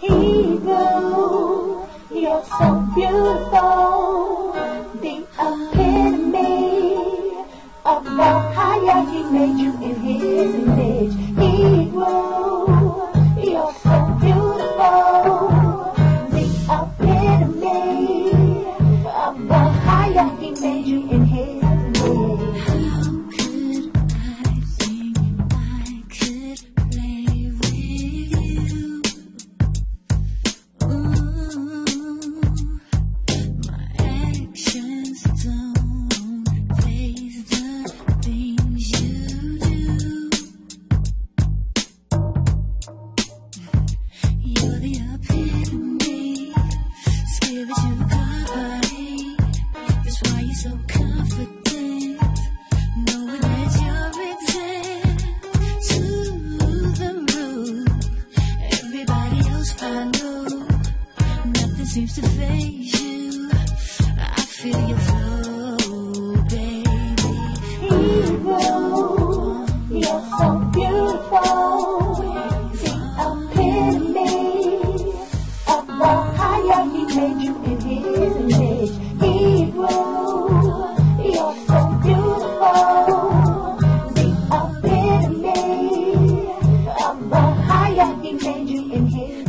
Hero, you're so beautiful. The epitome of the higher he made you in his image. Hero, you're so beautiful. The epitome of the higher he made you I know nothing seems to faze you. I feel your flow, baby. Hero, you're so beautiful. The epitome of the higher he made you in his image. Hero, you're so beautiful. The epitome of the higher he made you in his